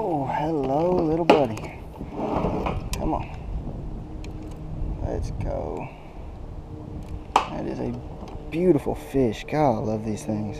hello little buddy. Come on. Let's go. That is a beautiful fish. God, I love these things.